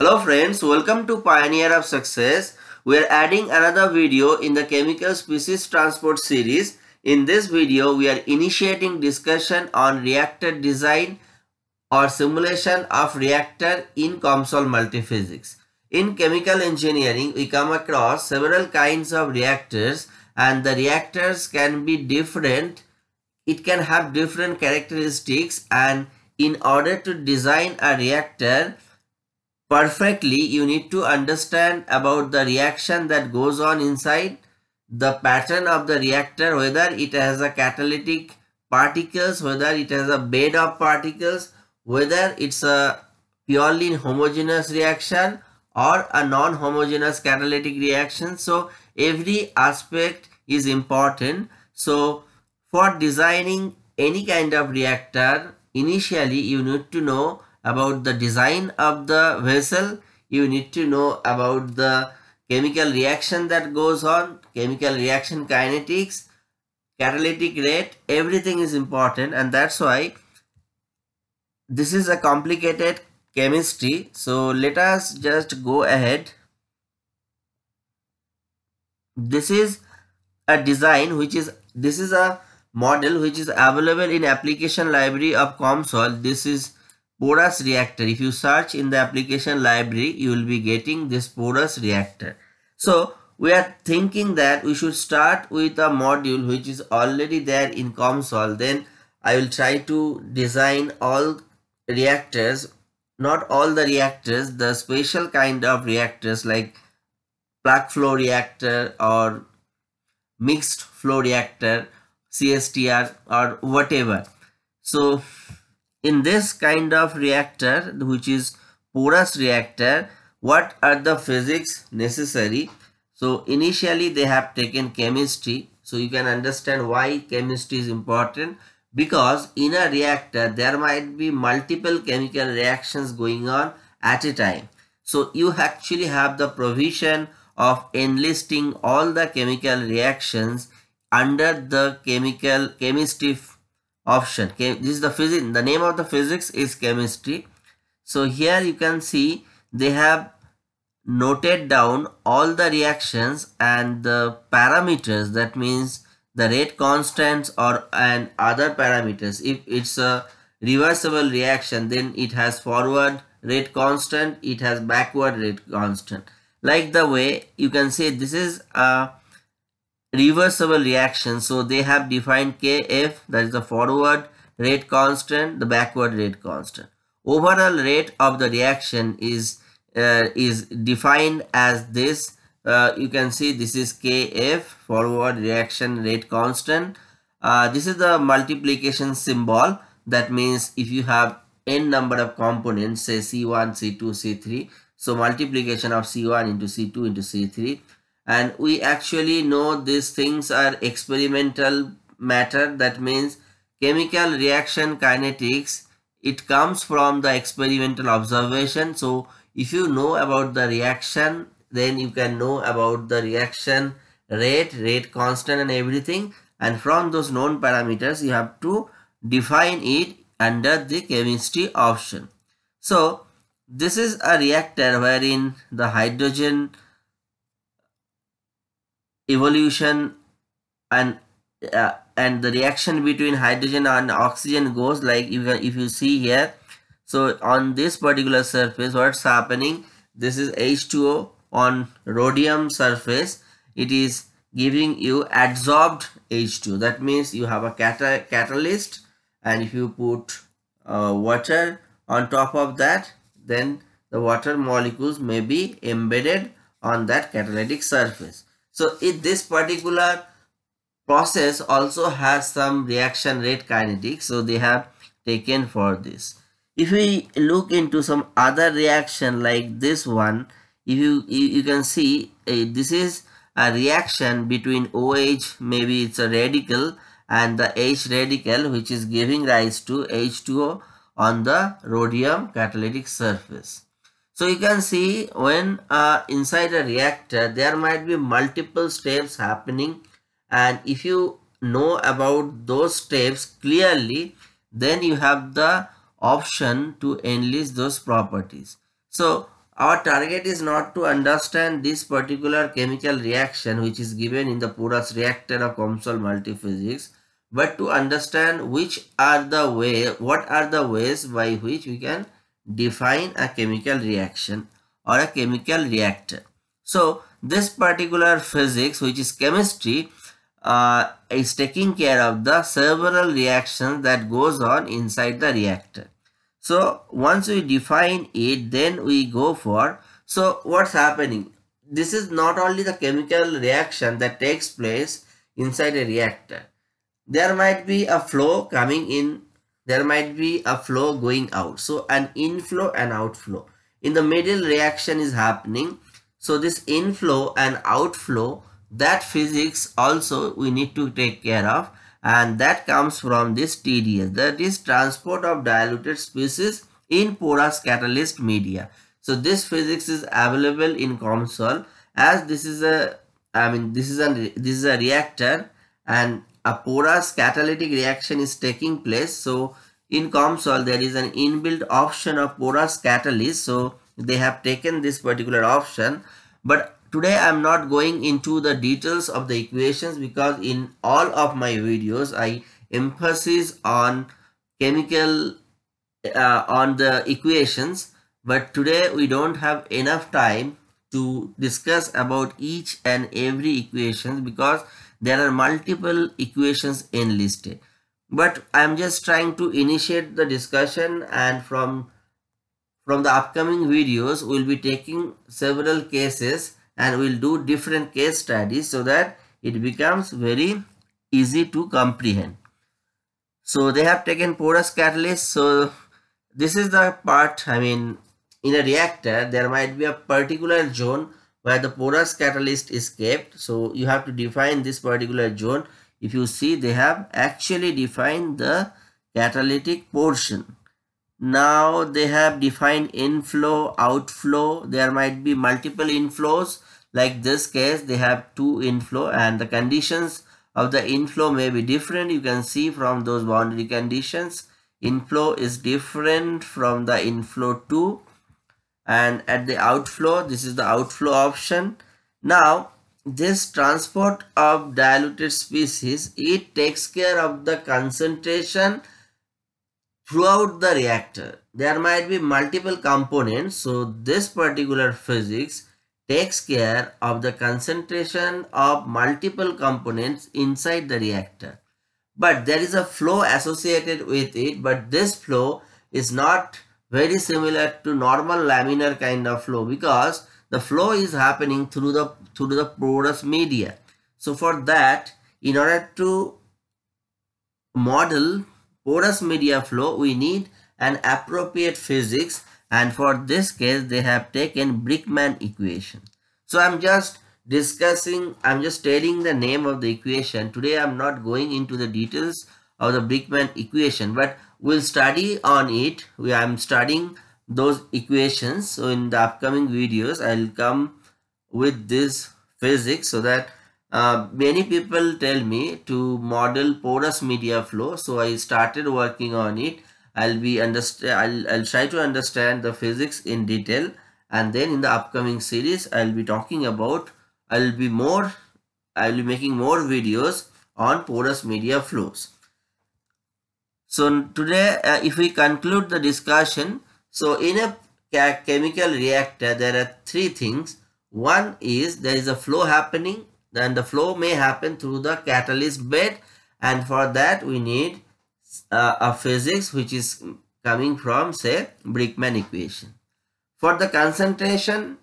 Hello friends, welcome to Pioneer of Success. We are adding another video in the chemical species transport series. In this video, we are initiating discussion on reactor design or simulation of reactor in COMSOL multiphysics. In chemical engineering, we come across several kinds of reactors and the reactors can be different. It can have different characteristics and in order to design a reactor, perfectly you need to understand about the reaction that goes on inside the pattern of the reactor whether it has a catalytic particles whether it has a bed of particles whether it's a purely homogeneous reaction or a non-homogeneous catalytic reaction. So every aspect is important. So for designing any kind of reactor initially you need to know about the design of the vessel. You need to know about the chemical reaction that goes on chemical reaction kinetics catalytic rate everything is important and that's why this is a complicated chemistry. So let us just go ahead. This is a design which is this is a model which is available in application library of COMSOL. This is porous reactor. If you search in the application library you will be getting this porous reactor. So we are thinking that we should start with a module which is already there in COMSOL. Then I will try to design all reactors not all the reactors the special kind of reactors like plug flow reactor or mixed flow reactor CSTR or whatever. So in this kind of reactor which is porous reactor what are the physics necessary? So initially they have taken chemistry. So you can understand why chemistry is important. Because in a reactor there might be multiple chemical reactions going on at a time. So you actually have the provision of enlisting all the chemical reactions under the chemical chemistry option. This is the physics the name of the physics is chemistry. So here you can see they have noted down all the reactions and the parameters. That means the rate constants or and other parameters. If it's a reversible reaction then it has forward rate constant it has backward rate constant. Like the way you can say this is a reversible reaction. So they have defined kf that is the forward rate constant the backward rate constant. Overall rate of the reaction is uh, is defined as this. Uh, you can see this is kf forward reaction rate constant. Uh, this is the multiplication symbol. That means if you have n number of components say c1 c2 c3 so multiplication of c1 into c2 into c3 and we actually know these things are experimental matter. That means chemical reaction kinetics it comes from the experimental observation. So if you know about the reaction then you can know about the reaction rate rate constant and everything. And from those known parameters you have to define it under the chemistry option. So this is a reactor wherein the hydrogen evolution and uh, and the reaction between hydrogen and oxygen goes like if, if you see here. So on this particular surface what's happening? This is H2O on rhodium surface. It is giving you adsorbed H2 that means you have a cata catalyst and if you put uh, water on top of that then the water molecules may be embedded on that catalytic surface so if this particular process also has some reaction rate kinetics, so they have taken for this. If we look into some other reaction like this one, if you, you, can see uh, this is a reaction between OH, maybe it's a radical and the H radical which is giving rise to H2O on the rhodium catalytic surface. So you can see when uh, inside a reactor there might be multiple steps happening and if you know about those steps clearly then you have the option to enlist those properties. So our target is not to understand this particular chemical reaction which is given in the porous reactor of COMSOL multiphysics but to understand which are the way what are the ways by which we can define a chemical reaction or a chemical reactor. So this particular physics which is chemistry uh, is taking care of the several reactions that goes on inside the reactor. So once we define it, then we go for, so what's happening? This is not only the chemical reaction that takes place inside a reactor. There might be a flow coming in, there might be a flow going out. So an inflow and outflow. In the middle reaction is happening. So this inflow and outflow, that physics also we need to take care of and that comes from this TDS that is transport of diluted species in porous catalyst media. So this physics is available in COMSOL as this is a I mean this is a this is a reactor and a porous catalytic reaction is taking place. So in COMSOL there is an inbuilt option of porous catalyst. So they have taken this particular option but Today I am not going into the details of the equations because in all of my videos I emphasis on chemical uh, on the equations but today we don't have enough time to discuss about each and every equation because there are multiple equations in enlisted but i'm just trying to initiate the discussion and from from the upcoming videos we'll be taking several cases and we'll do different case studies so that it becomes very easy to comprehend. So they have taken porous catalyst. So this is the part, I mean, in a reactor, there might be a particular zone where the porous catalyst is kept. So you have to define this particular zone. If you see, they have actually defined the catalytic portion. Now they have defined inflow, outflow. There might be multiple inflows like this case they have two inflow and the conditions of the inflow may be different you can see from those boundary conditions inflow is different from the inflow 2 and at the outflow this is the outflow option now this transport of diluted species it takes care of the concentration throughout the reactor there might be multiple components so this particular physics takes care of the concentration of multiple components inside the reactor. But there is a flow associated with it, but this flow is not very similar to normal laminar kind of flow because the flow is happening through the through the porous media. So for that, in order to model porous media flow, we need an appropriate physics and for this case they have taken Brinkman equation. So I'm just discussing, I'm just telling the name of the equation. Today I'm not going into the details of the Brinkman equation but we'll study on it. We I'm studying those equations. So in the upcoming videos I'll come with this physics so that uh, many people tell me to model porous media flow so i started working on it I'll be understand I'll, I'll try to understand the physics in detail and then in the upcoming series I'll be talking about I'll be more I'll be making more videos on porous media flows. So today uh, if we conclude the discussion so in a chemical reactor there are three things one is there is a flow happening then the flow may happen through the catalyst bed and for that we need uh, a physics which is coming from say Brinkman equation. For the concentration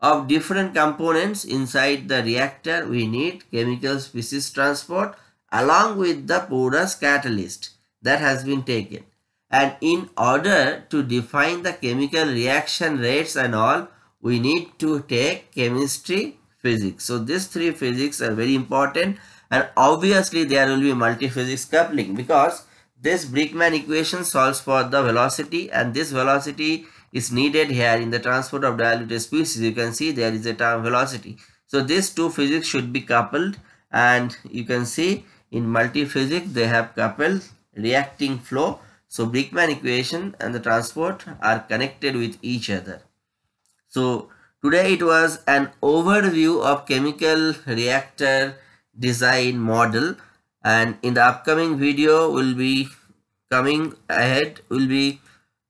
of different components inside the reactor we need chemical species transport along with the porous catalyst that has been taken. And in order to define the chemical reaction rates and all we need to take chemistry physics. So these three physics are very important and obviously there will be multi-physics coupling because this Brinkman equation solves for the velocity and this velocity is needed here in the transport of diluted species. You can see there is a term velocity. So these two physics should be coupled and you can see in multi-physics they have coupled reacting flow. So Brinkman equation and the transport are connected with each other. So today it was an overview of chemical reactor design model and in the upcoming video will be coming ahead will be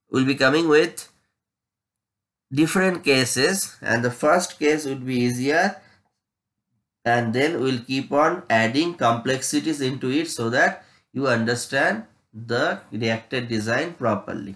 will be coming with different cases and the first case would be easier and then we'll keep on adding complexities into it so that you understand the reactor design properly